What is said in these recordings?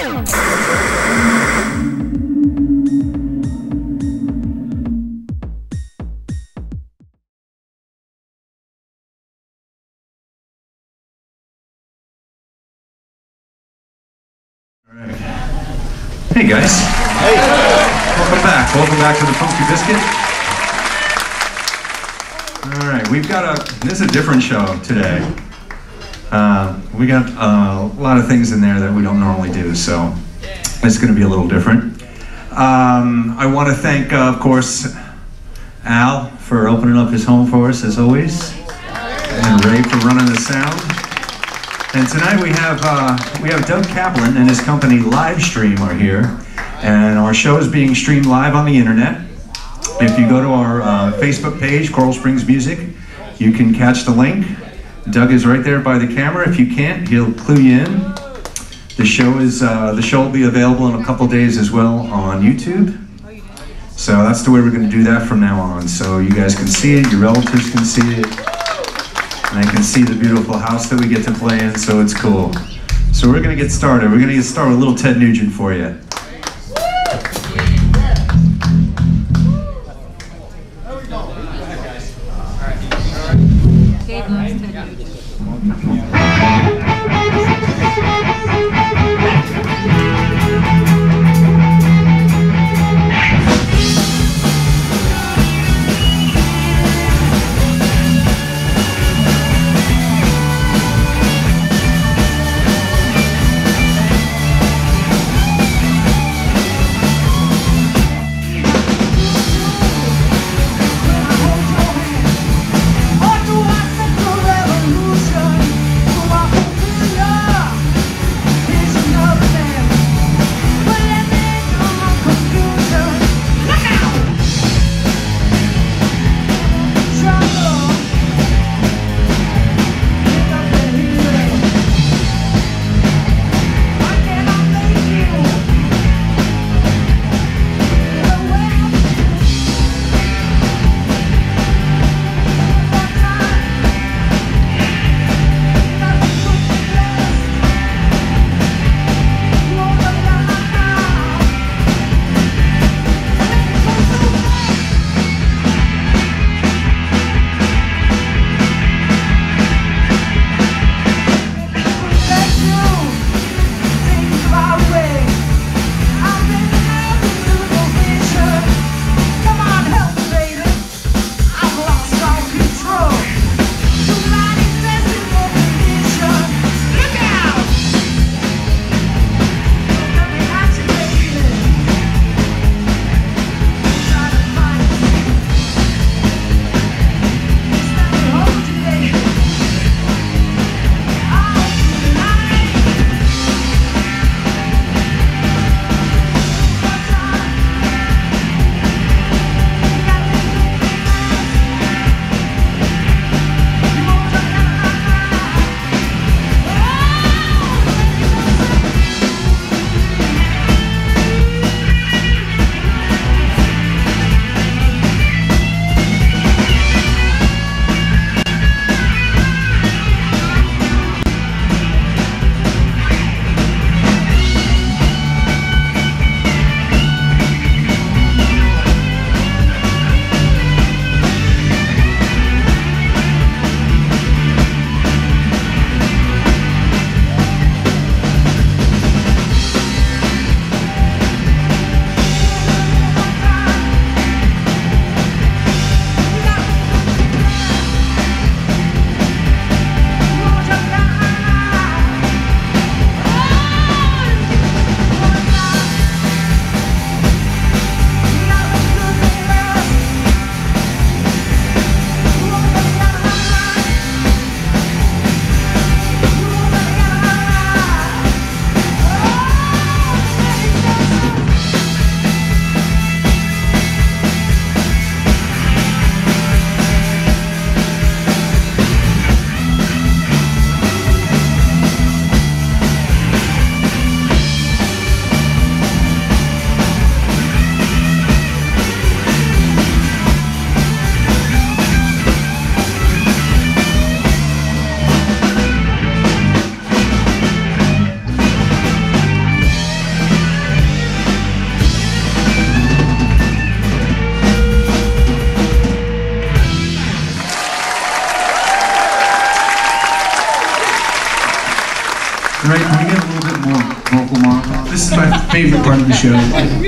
Hey guys. Hey. Welcome back. Welcome back to the Funky Biscuit. All right, we've got a. This is a different show today. Uh, we got uh, a lot of things in there that we don't normally do, so it's going to be a little different. Um, I want to thank, uh, of course, Al for opening up his home for us as always, and Ray for running the sound. And tonight we have uh, we have Doug Kaplan and his company Livestream are here, and our show is being streamed live on the internet. If you go to our Facebook page, Coral Springs Music, you can catch the link. Doug is right there by the camera. If you can't, he'll clue you in. The show is uh, the show will be available in a couple days as well on YouTube. So that's the way we're going to do that from now on. So you guys can see it, your relatives can see it. And I can see the beautiful house that we get to play in, so it's cool. So we're gonna get started. We're gonna get started with a little Ted Nugent for you. Show.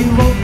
You okay,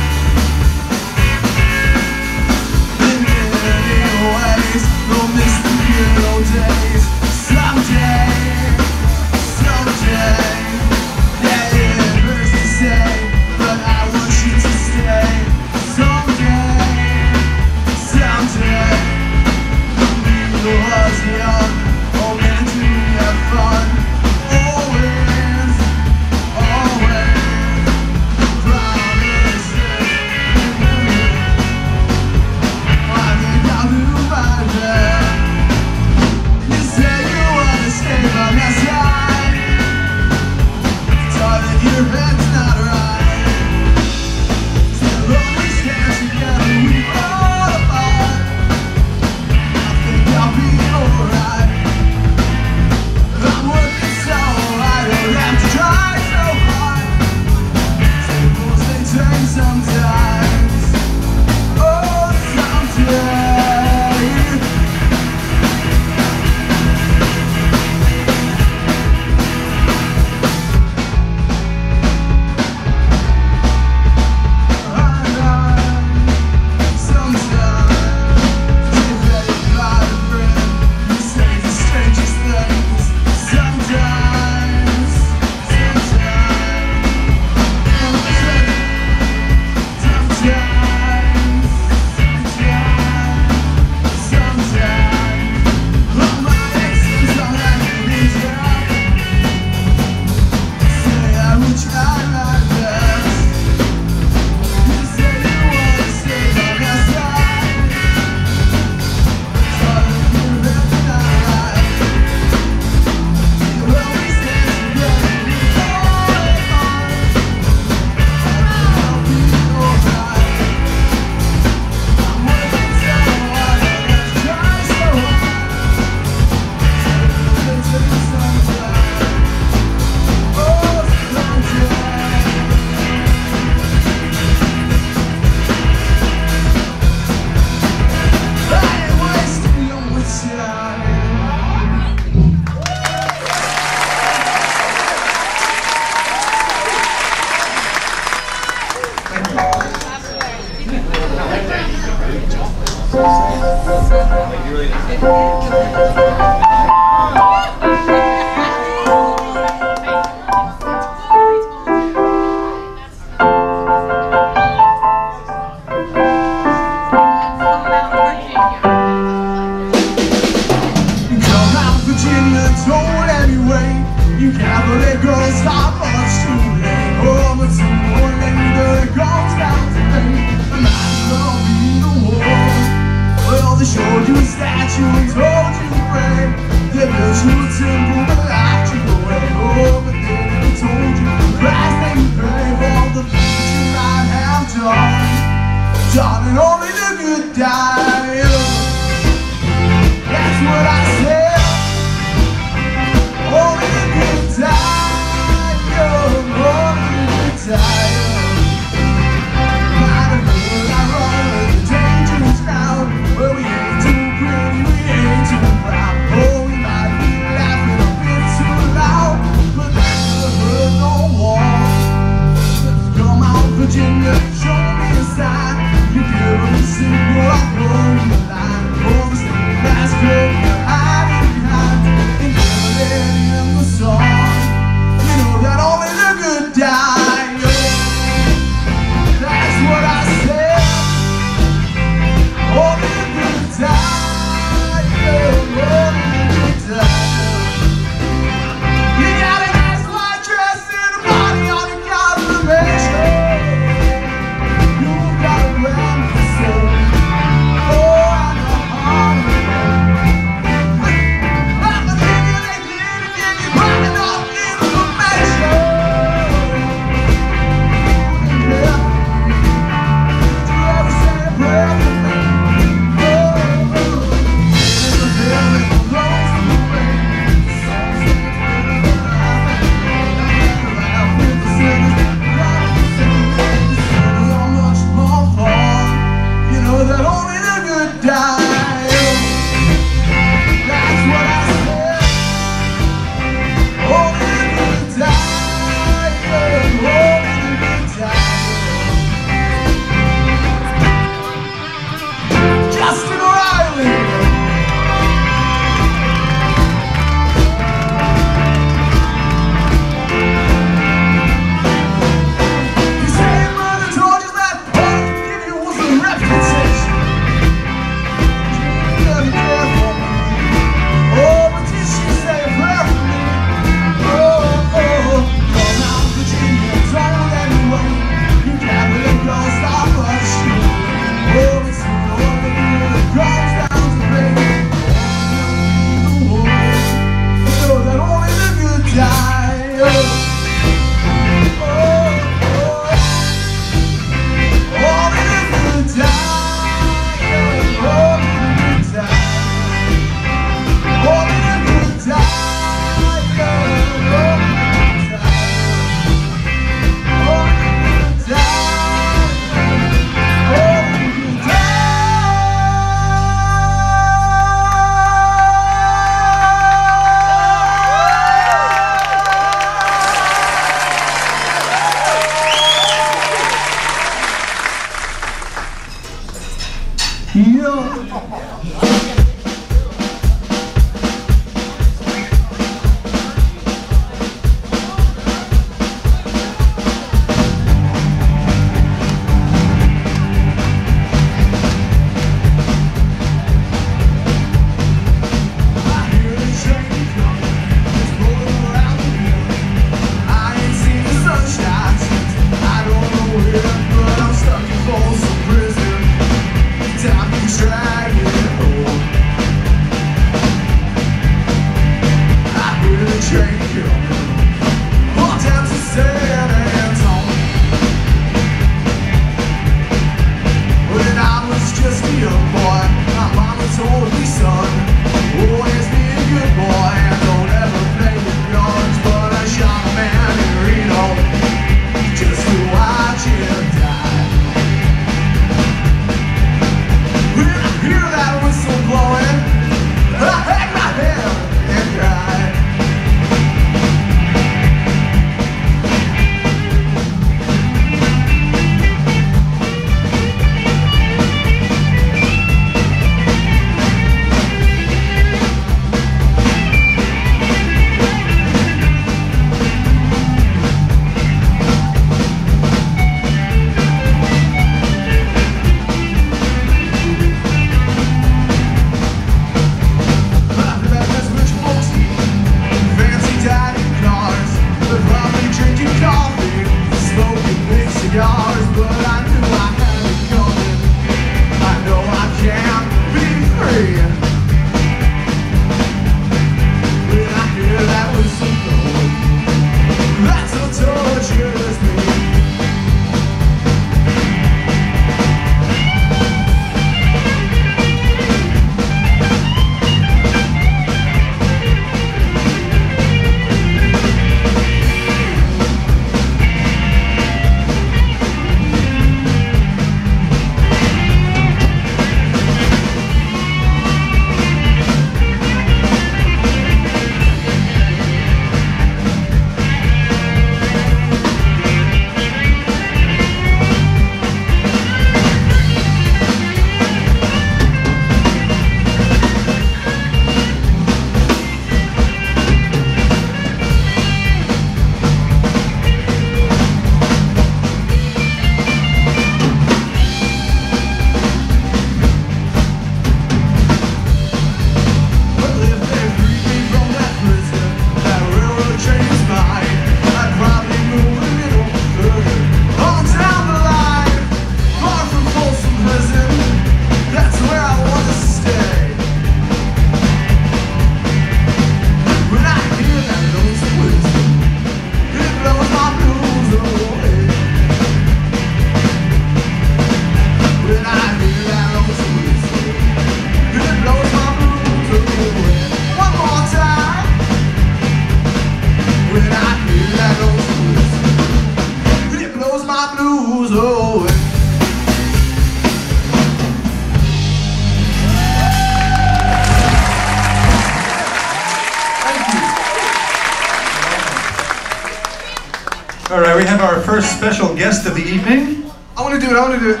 first special guest of the evening. I want to do it, I want to do it.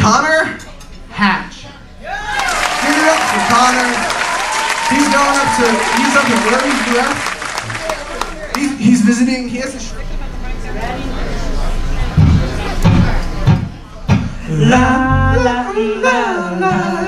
Connor Hatch. Give it up for Connor. He's going up to, he's up to where he's at. He's, visiting, he has a shrink. La la la la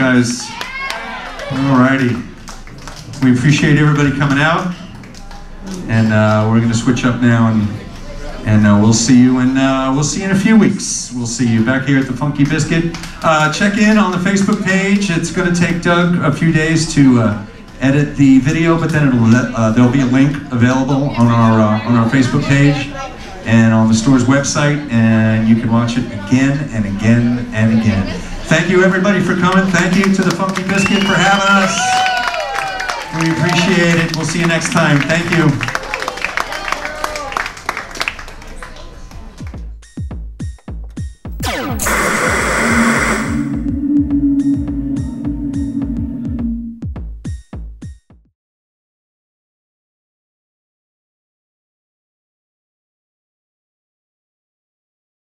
guys. All righty. We appreciate everybody coming out, and uh, we're going to switch up now, and and uh, we'll see you in uh, we'll see you in a few weeks. We'll see you back here at the Funky Biscuit. Uh, check in on the Facebook page. It's going to take Doug a few days to uh, edit the video, but then it'll let, uh, there'll be a link available on our uh, on our Facebook page and on the store's website, and you can watch it again and again and again. Thank you, everybody, for coming. Thank you to the Funky Biscuit for having us. We appreciate it. We'll see you next time. Thank you.